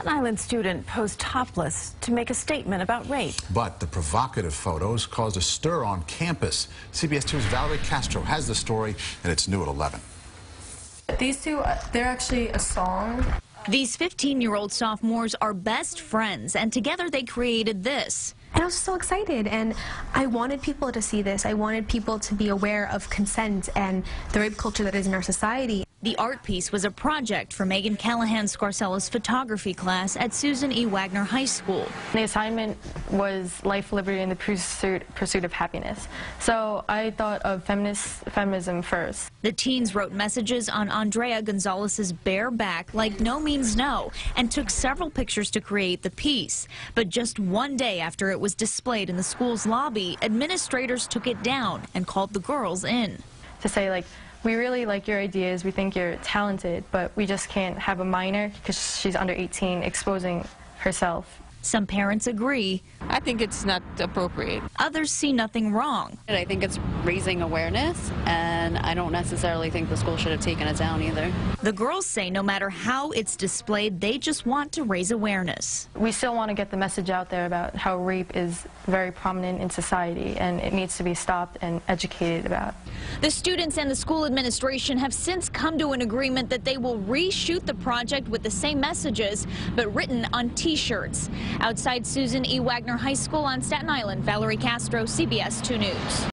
An island student posed topless to make a statement about rape. But the provocative photos caused a stir on campus. CBS 2's Valerie Castro has the story, and it's new at 11. These two, uh, they're actually a song. These 15-year-old sophomores are best friends, and together they created this. And I was so excited, and I wanted people to see this. I wanted people to be aware of consent and the rape culture that is in our society. The art piece was a project for Megan Callahan Scarcella's photography class at Susan E. Wagner High School. The assignment was life, liberty, and the pursuit, pursuit of happiness. So I thought of feminist feminism first. The teens wrote messages on Andrea Gonzalez's bare back like no means no and took several pictures to create the piece. But just one day after it was displayed in the school's lobby, administrators took it down and called the girls in. To say, like, we really like your ideas, we think you're talented, but we just can't have a minor, because she's under 18, exposing herself. Some parents agree. I think it's not appropriate. Others see nothing wrong. And I think it's raising awareness, and I don't necessarily think the school should have taken it down either. The girls say no matter how it's displayed, they just want to raise awareness. We still want to get the message out there about how rape is very prominent in society, and it needs to be stopped and educated about. The students and the school administration have since come to an agreement that they will reshoot the project with the same messages, but written on T-shirts. Outside Susan E. Wagner High School on Staten Island, Valerie Castro, CBS 2 News.